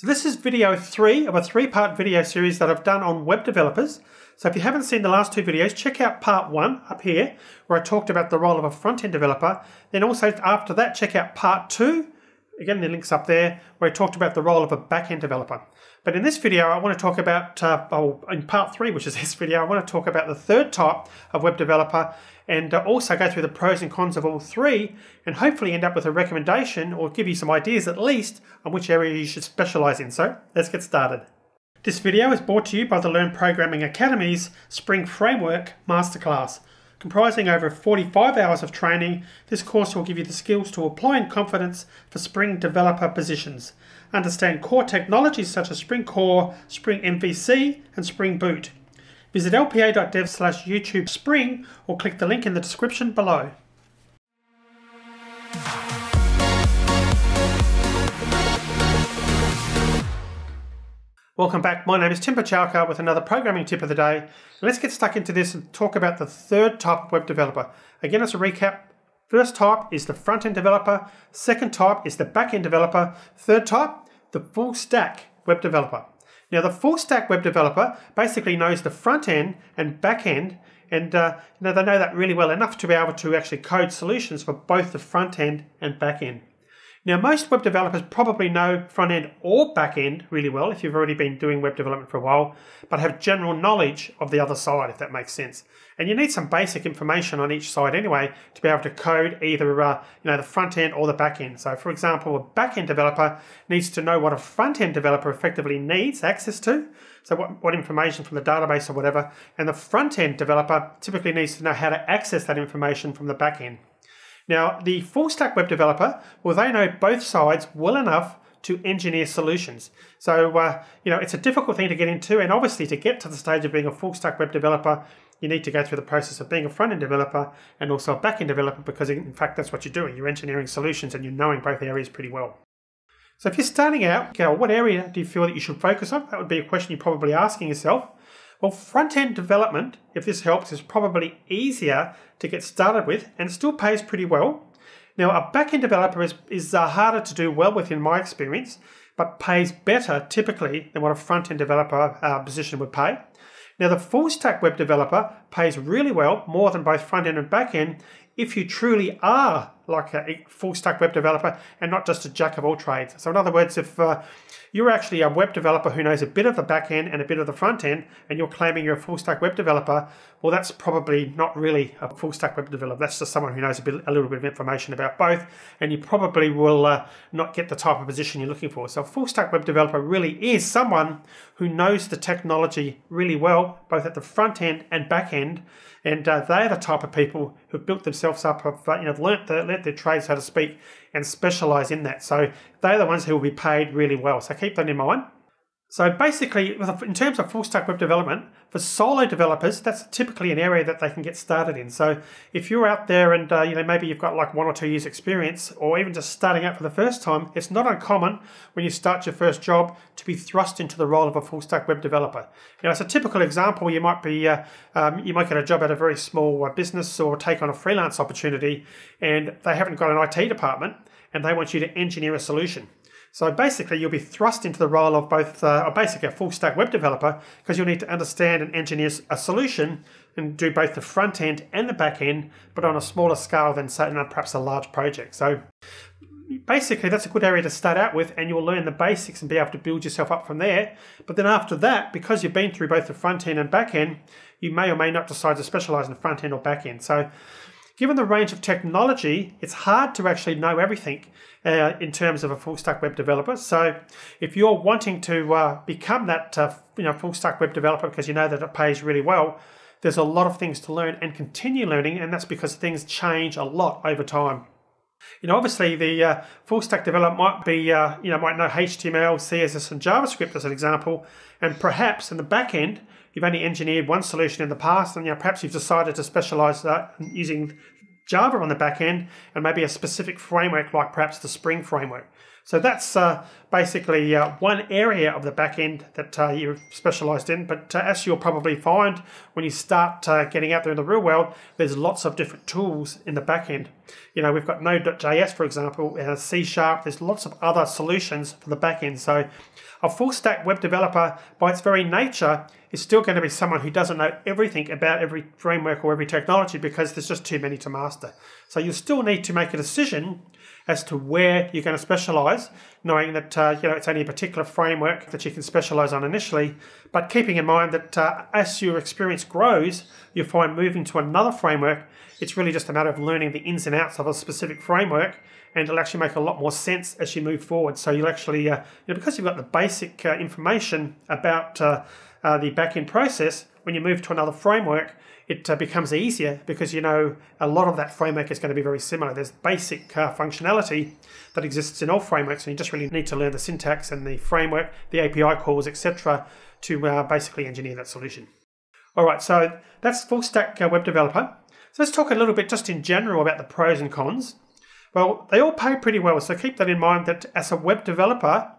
So this is video three of a three-part video series that I've done on web developers. So if you haven't seen the last two videos, check out part one up here, where I talked about the role of a front-end developer. Then also after that, check out part two, again the link's up there, where I talked about the role of a back-end developer. But in this video, I want to talk about, uh, oh, in part three, which is this video, I want to talk about the third type of web developer and uh, also go through the pros and cons of all three and hopefully end up with a recommendation or give you some ideas at least on which area you should specialize in. So let's get started. This video is brought to you by the Learn Programming Academy's Spring Framework Masterclass. Comprising over 45 hours of training, this course will give you the skills to apply in confidence for Spring developer positions. Understand core technologies such as Spring Core, Spring MVC, and Spring Boot. Visit lpa.dev slash YouTube Spring or click the link in the description below. Welcome back. My name is Tim Buchalka with another programming tip of the day. Let's get stuck into this and talk about the third type of web developer. Again, as a recap, first type is the front-end developer, second type is the back-end developer, third type, the full stack web developer. Now, the full stack web developer basically knows the front end and back end, and uh, you know, they know that really well enough to be able to actually code solutions for both the front end and back end. Now, most web developers probably know front end or back end really well if you've already been doing web development for a while, but have general knowledge of the other side, if that makes sense. And you need some basic information on each side anyway to be able to code either uh, you know the front end or the back end. So, for example, a back end developer needs to know what a front end developer effectively needs access to. So, what, what information from the database or whatever, and the front end developer typically needs to know how to access that information from the back end. Now, the full stack web developer, well, they know both sides well enough to engineer solutions. So, uh, you know, it's a difficult thing to get into, and obviously, to get to the stage of being a full stack web developer, you need to go through the process of being a front end developer and also a back end developer because, in fact, that's what you're doing. You're engineering solutions and you're knowing both areas pretty well. So, if you're starting out, okay, what area do you feel that you should focus on? That would be a question you're probably asking yourself. Well, front end development, if this helps, is probably easier to get started with and still pays pretty well. Now, a back end developer is, is uh, harder to do well with in my experience, but pays better typically than what a front end developer uh, position would pay. Now, the full stack web developer pays really well, more than both front end and back end, if you truly are like a full stack web developer and not just a jack of all trades. So, in other words, if uh, you're actually a web developer who knows a bit of the back end and a bit of the front end, and you're claiming you're a full stack web developer, well, that's probably not really a full stack web developer. That's just someone who knows a, bit, a little bit of information about both, and you probably will uh, not get the type of position you're looking for. So, a full stack web developer really is someone who knows the technology really well, both at the front end and back end. And uh, they're the type of people who've built themselves up, have uh, you know, learnt, the, their trade, so to speak, and specialise in that. So they're the ones who will be paid really well. So keep that in mind. So basically, in terms of full stack web development, for solo developers, that's typically an area that they can get started in. So if you're out there and uh, you know maybe you've got like one or two years experience, or even just starting out for the first time, it's not uncommon when you start your first job to be thrust into the role of a full stack web developer. You know, it's a typical example. You might be uh, um, you might get a job at a very small uh, business or take on a freelance opportunity, and they haven't got an IT department, and they want you to engineer a solution. So basically, you'll be thrust into the role of both, uh, basically a full stack web developer, because you'll need to understand and engineer a solution and do both the front end and the back end, but on a smaller scale than say, perhaps a large project. So basically, that's a good area to start out with, and you'll learn the basics and be able to build yourself up from there. But then after that, because you've been through both the front end and back end, you may or may not decide to specialize in the front end or back end. So given the range of technology, it's hard to actually know everything uh, in terms of a full stack web developer. So if you're wanting to uh, become that uh, you know full stack web developer because you know that it pays really well, there's a lot of things to learn and continue learning, and that's because things change a lot over time. You know, obviously the uh, full stack developer might be, uh, you know, might know HTML, CSS, and JavaScript as an example, and perhaps in the back end, you've only engineered one solution in the past, and you know, perhaps you've decided to specialize that using Java on the back end, and maybe a specific framework like perhaps the Spring framework. So that's uh, basically uh, one area of the back end that uh, you're specialized in. But uh, as you'll probably find when you start uh, getting out there in the real world, there's lots of different tools in the back end. You know, we've got Node.js, for example, and C Sharp. There's lots of other solutions for the back end. So a full stack web developer, by its very nature, is still going to be someone who doesn't know everything about every framework or every technology because there's just too many to master. So you still need to make a decision as to where you're going to specialize, knowing that uh, you know it's only a particular framework that you can specialize on initially, but keeping in mind that uh, as your experience grows, you'll find moving to another framework, it's really just a matter of learning the ins and outs of a specific framework, and it'll actually make a lot more sense as you move forward. So you'll actually, uh, you know, because you've got the basic uh, information about uh, uh, the backend process, when you move to another framework, it uh, becomes easier because you know a lot of that framework is going to be very similar. There's basic uh, functionality that exists in all frameworks, and you just really need to learn the syntax and the framework, the API calls, etc., to uh, basically engineer that solution. All right, so that's full stack uh, web developer. So let's talk a little bit just in general about the pros and cons. Well, they all pay pretty well, so keep that in mind that as a web developer,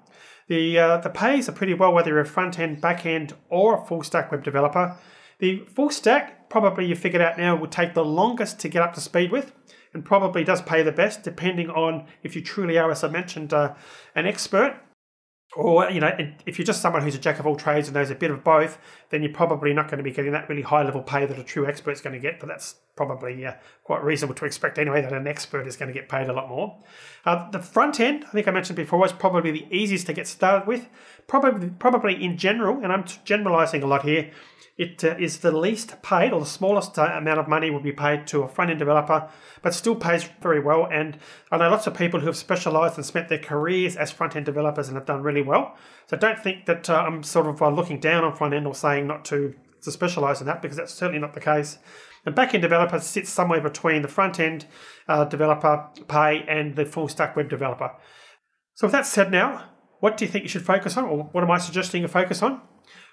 the, uh, the pays are pretty well whether you're a front end, back end, or a full stack web developer. The full stack, probably you figured out now, will take the longest to get up to speed with and probably does pay the best depending on if you truly are, as I mentioned, uh, an expert. Or, you know, if you're just someone who's a jack of all trades and knows a bit of both, then you're probably not going to be getting that really high level pay that a true expert's going to get. But that's probably uh, quite reasonable to expect anyway that an expert is going to get paid a lot more. Uh, the front end, I think I mentioned before, is probably the easiest to get started with. Probably, probably in general, and I'm generalizing a lot here, it uh, is the least paid or the smallest uh, amount of money will be paid to a front end developer, but still pays very well. And I know lots of people who have specialized and spent their careers as front end developers and have done really well. So don't think that uh, I'm sort of uh, looking down on front end or saying not to, to specialize in that because that's certainly not the case. And back end developer sits somewhere between the front end uh, developer pay and the full stack web developer. So with that said now, what do you think you should focus on, or what am I suggesting you focus on?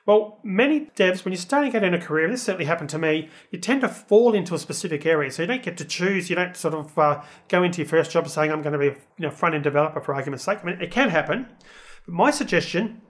Well, many devs, when you're starting out in a career, this certainly happened to me, you tend to fall into a specific area. So you don't get to choose, you don't sort of uh, go into your first job saying, I'm going to be a you know, front end developer for argument's sake. I mean, it can happen. But my suggestion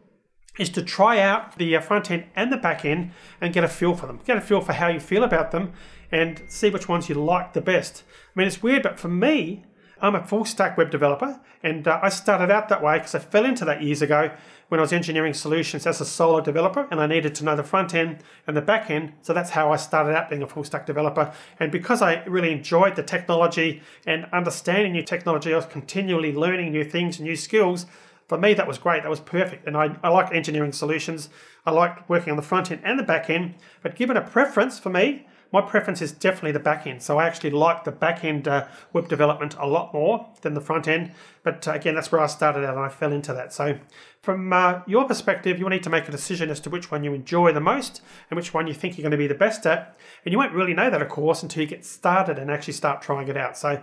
is to try out the uh, front end and the back end and get a feel for them. Get a feel for how you feel about them and see which ones you like the best. I mean, it's weird, but for me, I'm a full stack web developer, and uh, I started out that way because I fell into that years ago when I was engineering solutions as a solo developer, and I needed to know the front end and the back end. So that's how I started out being a full stack developer. And because I really enjoyed the technology and understanding new technology, I was continually learning new things, new skills. For me, that was great. That was perfect. And I, I like engineering solutions. I like working on the front end and the back end. But given a preference for me, my preference is definitely the back end. So I actually like the back end uh, web development a lot more than the front end. But uh, again, that's where I started out and I fell into that. So from uh, your perspective, you'll need to make a decision as to which one you enjoy the most and which one you think you're going to be the best at. And you won't really know that, of course, until you get started and actually start trying it out. So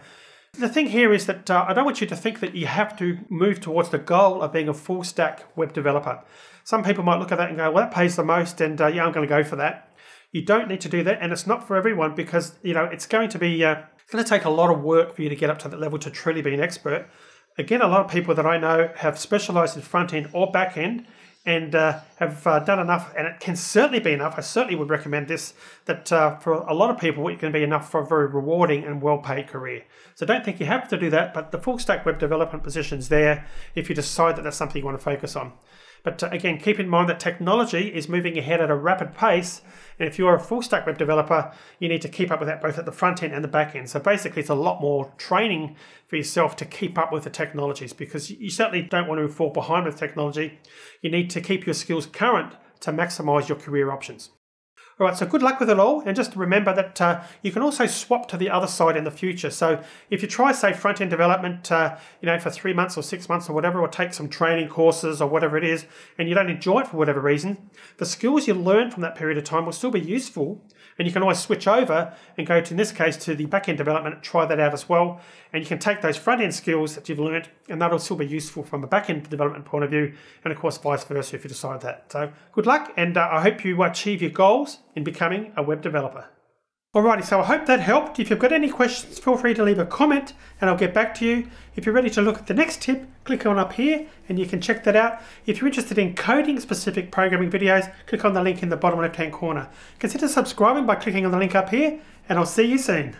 the thing here is that uh, I don't want you to think that you have to move towards the goal of being a full stack web developer. Some people might look at that and go, well, that pays the most, and uh, yeah, I'm going to go for that. You don't need to do that, and it's not for everyone because you know it's going to be uh, it's going to take a lot of work for you to get up to that level to truly be an expert. Again, a lot of people that I know have specialized in front end or back end and uh, have uh, done enough, and it can certainly be enough. I certainly would recommend this that uh, for a lot of people, it can be enough for a very rewarding and well paid career. So don't think you have to do that, but the full stack web development position is there if you decide that that's something you want to focus on. But uh, again, keep in mind that technology is moving ahead at a rapid pace. And if you're a full stack web developer, you need to keep up with that both at the front end and the back end. So basically, it's a lot more training for yourself to keep up with the technologies because you certainly don't want to fall behind with technology. You need to keep your skills current to maximize your career options. All right, so good luck with it all. And just remember that uh, you can also swap to the other side in the future. So if you try, say, front end development, uh, you know, for three months or six months or whatever, or take some training courses or whatever it is, and you don't enjoy it for whatever reason, the skills you learn from that period of time will still be useful and you can always switch over and go to, in this case, to the back-end development, try that out as well. And you can take those front-end skills that you've learned and that'll still be useful from a back-end development point of view. And of course, vice versa if you decide that. So good luck. And uh, I hope you achieve your goals in becoming a web developer. Alrighty, so I hope that helped. If you've got any questions, feel free to leave a comment and I'll get back to you. If you're ready to look at the next tip, click on up here and you can check that out. If you're interested in coding specific programming videos, click on the link in the bottom left hand corner. Consider subscribing by clicking on the link up here and I'll see you soon.